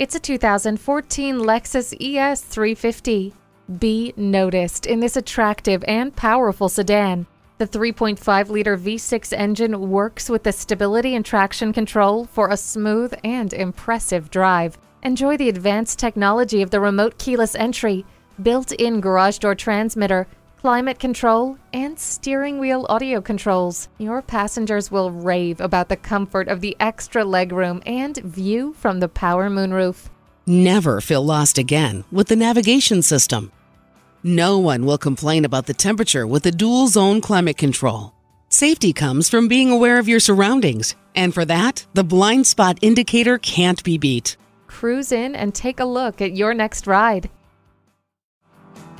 It's a 2014 Lexus ES 350. Be noticed in this attractive and powerful sedan. The 3.5 liter V6 engine works with the stability and traction control for a smooth and impressive drive. Enjoy the advanced technology of the remote keyless entry, built in garage door transmitter, climate control, and steering wheel audio controls. Your passengers will rave about the comfort of the extra legroom and view from the power moonroof. Never feel lost again with the navigation system. No one will complain about the temperature with the dual zone climate control. Safety comes from being aware of your surroundings, and for that, the blind spot indicator can't be beat. Cruise in and take a look at your next ride.